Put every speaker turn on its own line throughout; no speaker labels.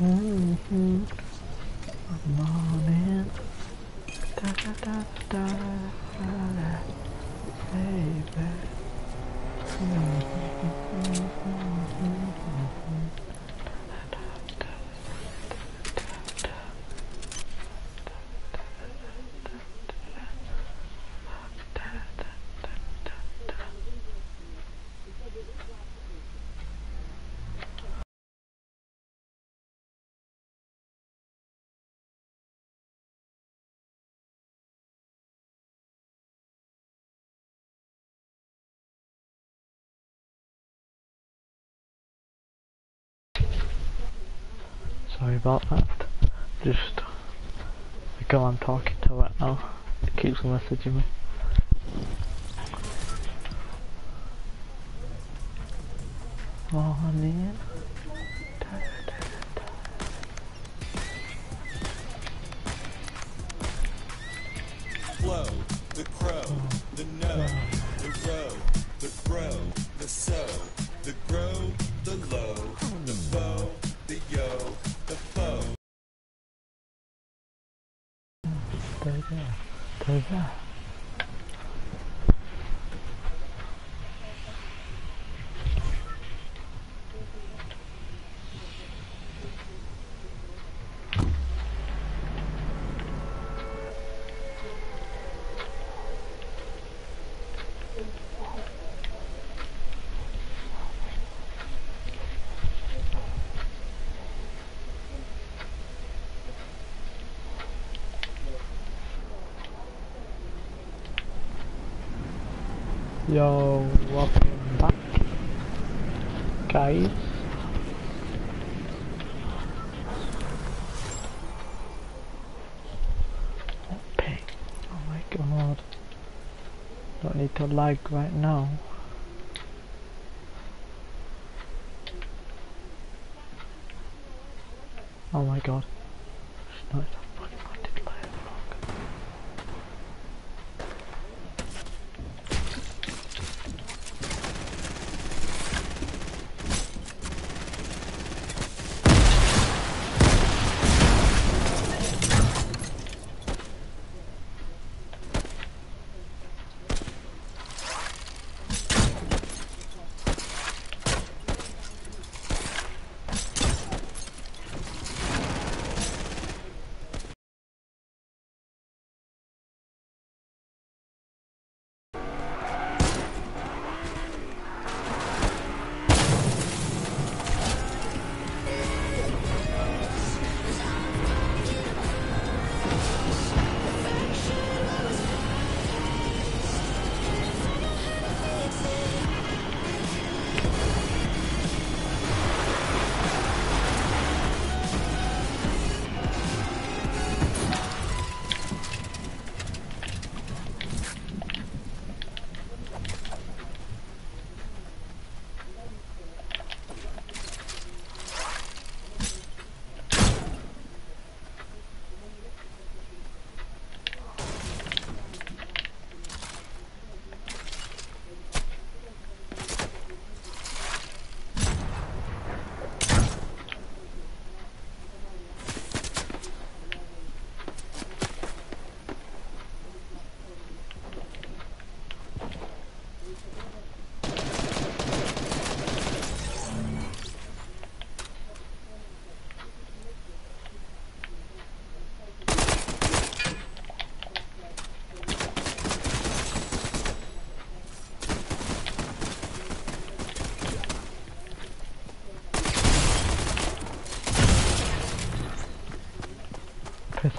Mm-hmm. Morning. Da da da da da da. Baby. About that. Just the girl I'm talking to right now It keeps messaging me. Morning.
flow,
there, Yo, welcome back, guys. Ping. Oh my god. Don't need to lag right now. Oh my god.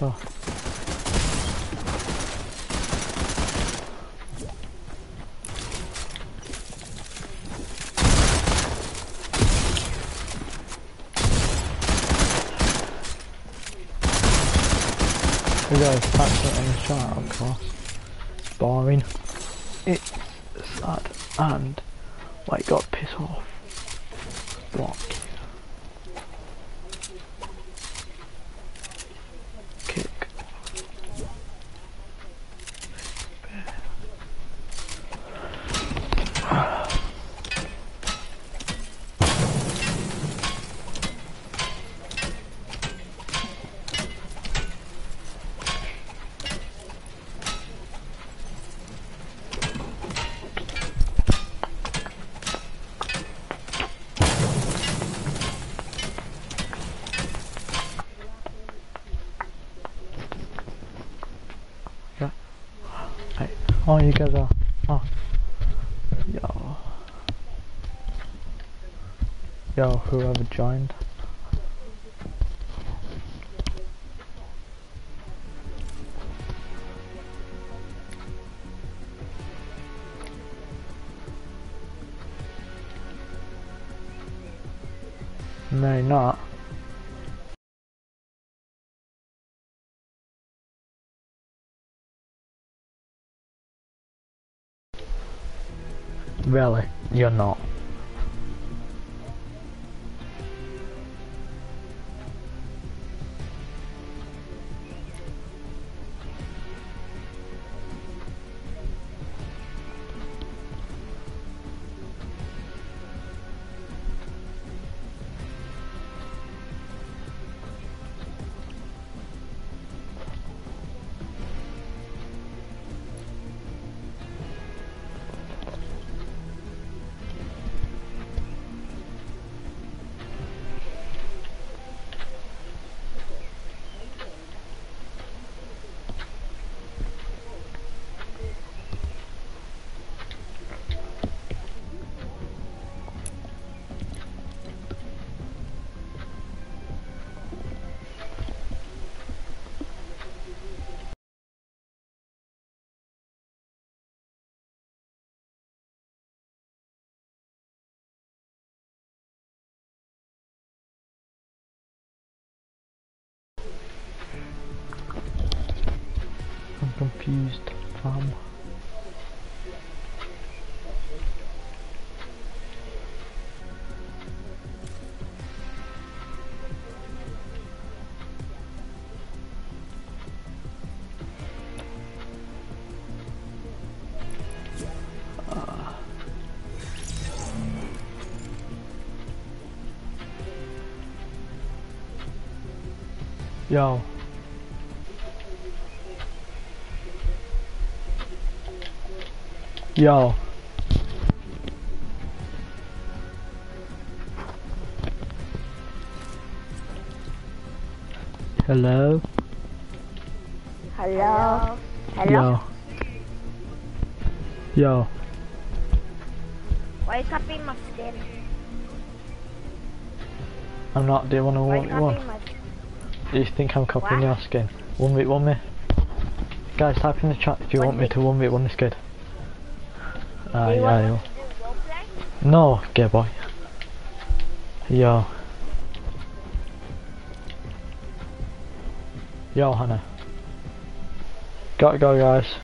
Off. You guys packed it in the shot, of course. Boring. It's sad and like got pissed off. Block. Oh, you guys are. Oh. Yo. Yo, whoever joined. No, not. Really? You're not. Confused, fam. Yo. Yo. Hello?
Hello. Hello.
Yo. Yo.
Why you copying my skin?
I'm not doing
Why
one one.
copying my
Do you think I'm copying
What?
your skin? One v one me. Guys, type in the chat if you
One
want me to one v one this kid. Ah,
roleplay?
No, gay boy. Yo. Yo, Hannah. Gotta go, guys.